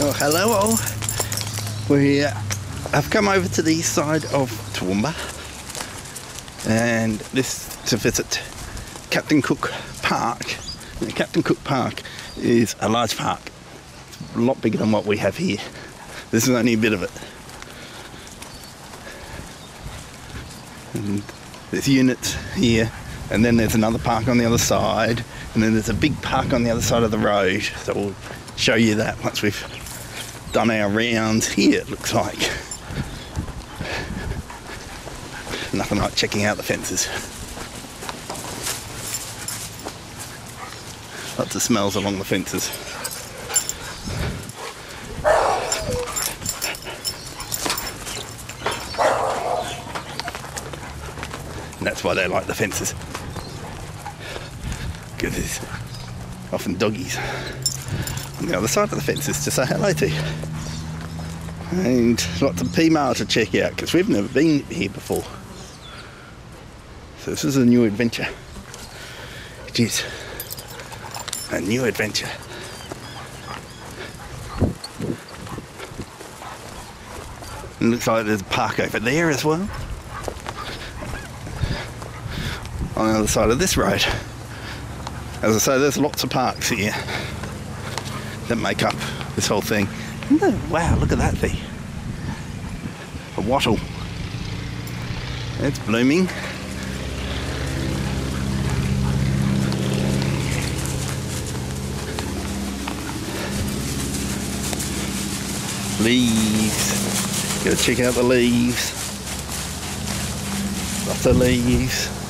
Oh, hello all. We uh, have come over to the east side of Toowoomba and this to visit Captain Cook Park. Captain Cook Park is a large park. It's a lot bigger than what we have here. This is only a bit of it. And there's units here and then there's another park on the other side and then there's a big park on the other side of the road. So we'll show you that once we've done our rounds here it looks like. Nothing like checking out the fences. Lots of smells along the fences. And that's why they like the fences. Because there's often doggies the other side of the fences to say hello to. And lots of P-Mail to check out because we've never been here before. So this is a new adventure. It is a new adventure. Looks like there's a park over there as well. On the other side of this road. As I say, there's lots of parks here that make up this whole thing. Wow, look at that thing. A wattle. It's blooming. Leaves. Gotta check out the leaves. Lots of leaves.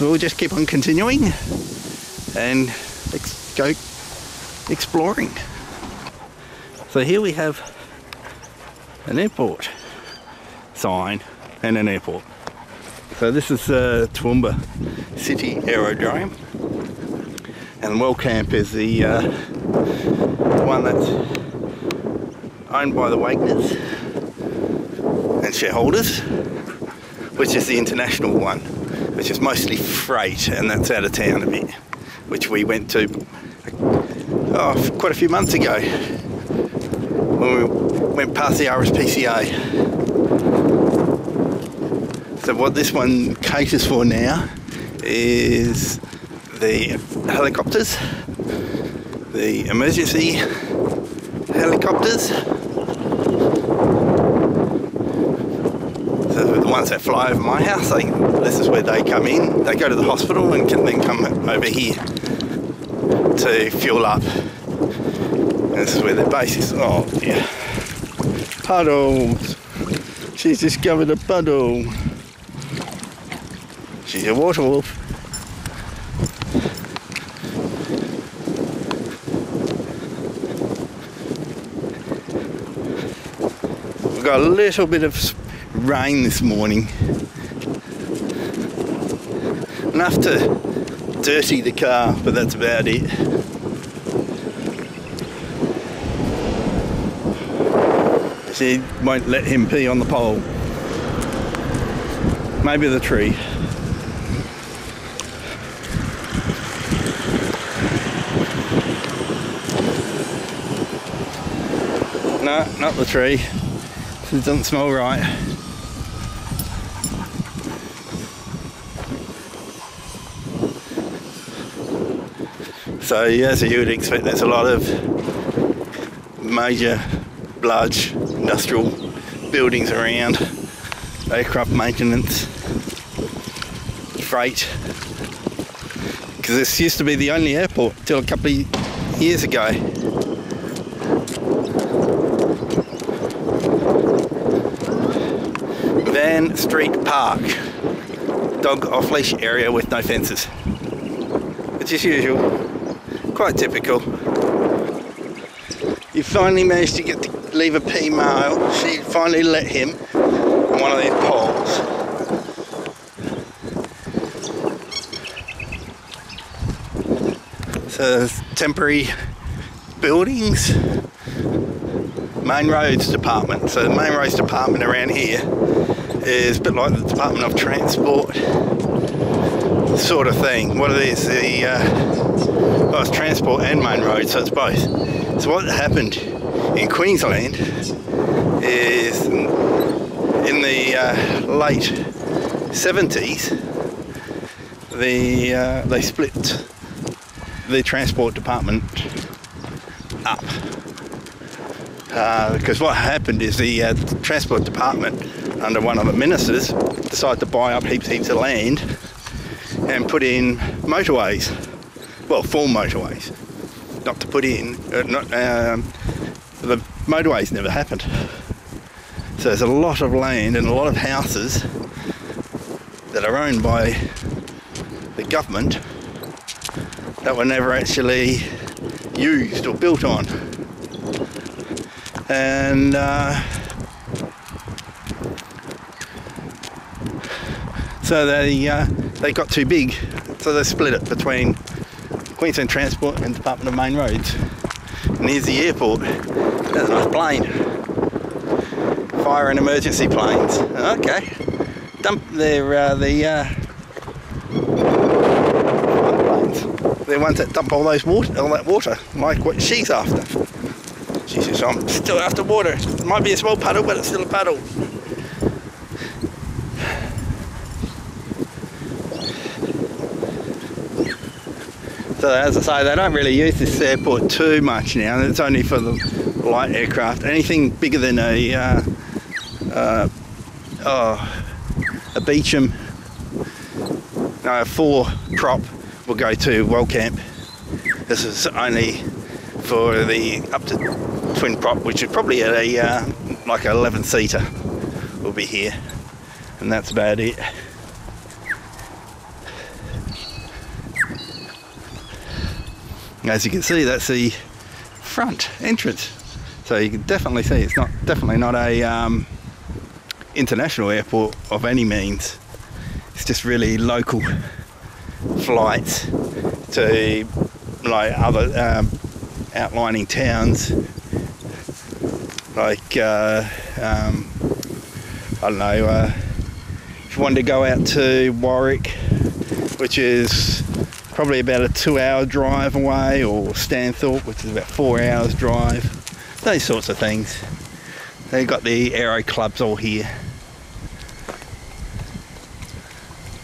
So we'll just keep on continuing and ex- go exploring. So here we have an airport sign and an airport. So this is uh, Toowoomba City Aerodrome and Wellcamp is the uh, one that's owned by the Wagners and shareholders, which is the international one, which is mostly freight and that's out of town a bit, which we went to oh, quite a few months ago when we went past the RSPCA. So what this one caters for now is the helicopters, the emergency helicopters, so the ones that fly over my house, they, this is where they come in. They go to the hospital and can then come over here to fuel up. And this is where their base is. Oh dear. Puddles. She's discovered a puddle. She's a water wolf. We've got a little bit of rain this morning. Enough to dirty the car, but that's about it. She won't let him pee on the pole. Maybe the tree. No, not the tree. It doesn't smell right. So yeah, so you would expect there's a lot of major large industrial buildings around, aircraft maintenance, freight. Because this used to be the only airport till a couple of years ago. Street Park, dog off leash area with no fences. Which is usual, quite typical. You finally managed to get to leave a P-Mail. She finally let him on one of these poles. So temporary buildings, main roads department. So the main roads department around here is a bit like the Department of Transport. sort of thing. What it is, the uh, well, it's transport and main road, so it's both. So what happened in Queensland is in the uh, late 70s, the uh, they split the transport department up. Uh, because what happened is the uh, transport department under one of the ministers decided to buy up heaps heaps of land and put in motorways. Well full motorways. Not to put in uh, not, um, the motorways never happened. So there's a lot of land and a lot of houses that are owned by the government that were never actually used or built on. And uh, so they uh, they got too big. So they split it between Queensland Transport and Department of Main Roads. And here's the airport. There's a nice plane. Fire and emergency planes. Okay. Dump their uh, the uh, they're ones that dump all those water all that water. Like what she's after. She says, I'm still after water. It might be a small puddle, but it's still a puddle. So as I say, they don't really use this airport too much now. It's only for the light aircraft. Anything bigger than a uh, uh, oh, a Beecham, no, a four prop will go to Wellcamp. This is only for the up to twin prop, which is probably at a uh, like an 11 seater, will be here, and that's about it. As you can see, that's the front entrance. So you can definitely see it's not definitely not a um, international airport of any means. It's just really local flights to like other um, outlining towns like uh, um, I don't know uh, if you wanted to go out to Warwick which is probably about a two hour drive away or Stanthorpe which is about four hours drive. Those sorts of things. They've got the aero clubs all here.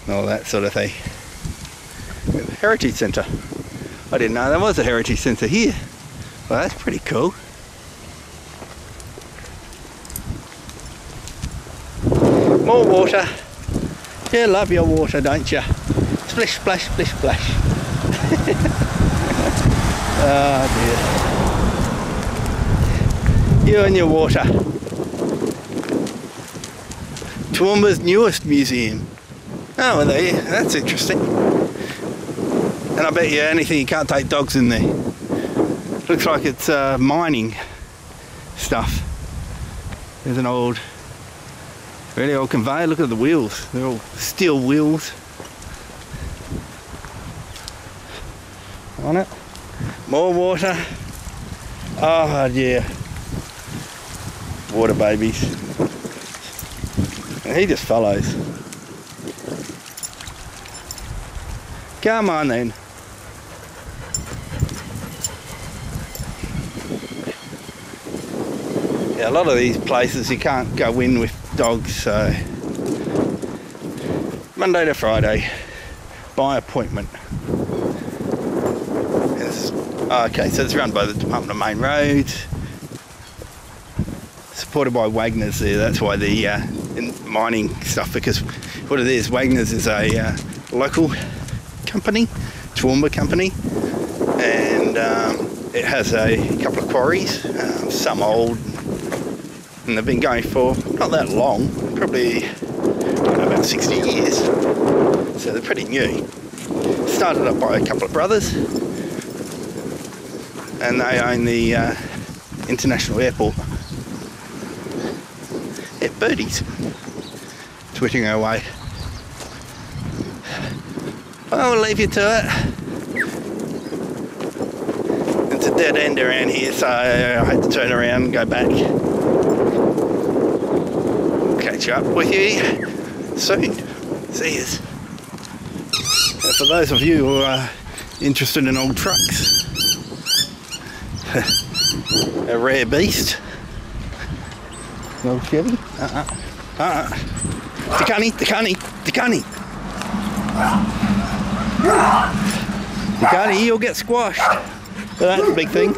All that sort of thing. Heritage Centre. I didn't know there was a Heritage Centre here. Well that's pretty cool. More water. You love your water, don't you? Splish, splash, splish, splash. oh dear. You and your water. Toowoomba's newest museum. Oh, well, there, that's interesting. And I bet you anything you can't take dogs in there. Looks like it's uh, mining stuff. There's an old Really old conveyor, look at the wheels. They're all steel wheels. On it. More water. Oh yeah. Water babies. And he just follows. Come on then. Yeah, a lot of these places you can't go in with dogs. So Monday to Friday by appointment. It's, okay, so it's run by the Department of Main Roads, supported by Wagner's there. That's why the uh, mining stuff because what it is, Wagner's is a uh, local company, Toowoomba company, and um, it has a couple of quarries, um, some old, and they've been going for not that long, probably know, about 60 years. So they're pretty new. Started up by a couple of brothers, and they own the uh, international airport. Yeah, birdies twitching away. I will leave you to it. It's a dead end around here, so I had to turn around and go back catch up with you soon. See you. for those of you who are interested in old trucks. a rare beast. Old Chevy. Uh-uh. Uh-uh. Tikaani, Tikaani, Tikaani. Tikaani, you'll get squashed. But that's a big thing.